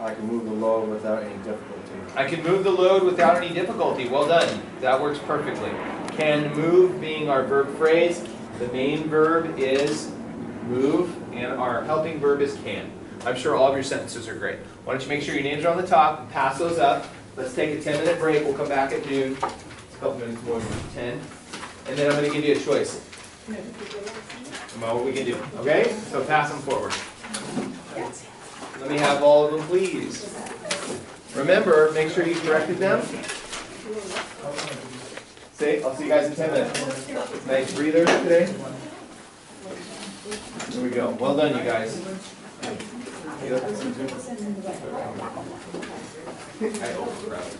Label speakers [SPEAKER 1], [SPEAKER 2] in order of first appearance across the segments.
[SPEAKER 1] I can move the load without any difficulty.
[SPEAKER 2] I can move the load without any difficulty. Well done. That works perfectly. Can move being our verb phrase. The main verb is move, and our helping verb is can. I'm sure all of your sentences are great. Why don't you make sure your names are on the top, and pass those up. Let's take a 10 minute break. We'll come back at noon. It's a couple minutes more than 10. And then I'm going to give you a choice. About what we can do. Okay? So pass them forward. Let me have all of them, please. Remember, make sure you corrected them. Say, I'll see you guys in 10 minutes. Nice breather today. Here we go. Well done, you guys. I overcrowded.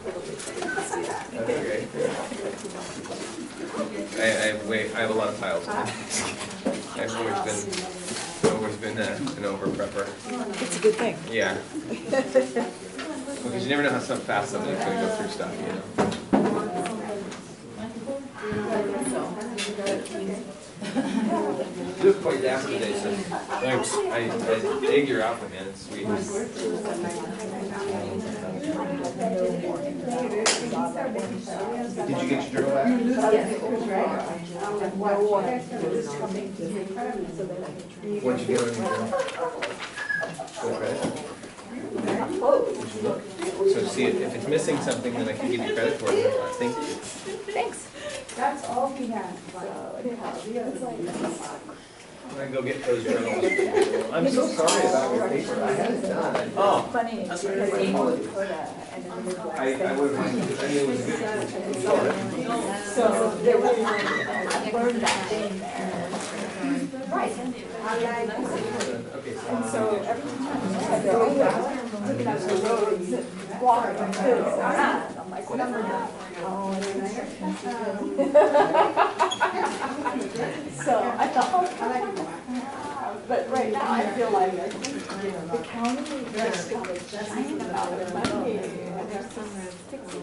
[SPEAKER 2] That's okay. I, I way, I have a lot of tiles. I've always been, always been uh, an over prepper.
[SPEAKER 3] It's a good thing.
[SPEAKER 2] Yeah. Because you never know how some fast somebody's gonna go through stuff, you know? You look quite dapper today, so thanks. I, I dig your outfit, man, it's sweet. Did you get your journal back? What'd you get on your journal? Full credit? Did you look? So see, if if it's missing something, then I can give you credit for it. I think,
[SPEAKER 3] Thanks.
[SPEAKER 4] That's all we had.
[SPEAKER 2] I can go get those journals. I'm so sorry about your paper, I had it done. Oh,
[SPEAKER 3] Funny, because you put a, an individual
[SPEAKER 2] I, I would have, I knew it was good.
[SPEAKER 3] So there was, I learned that thing there.
[SPEAKER 4] Right. I like,
[SPEAKER 2] Okay,
[SPEAKER 3] And
[SPEAKER 2] so,
[SPEAKER 3] so every time I had to go back, looking at the roads, walking like this, and that, I'm like, whatever. Oh, it's oh, So But right now, I feel like the county just got a giant amount of money. And there's some sticks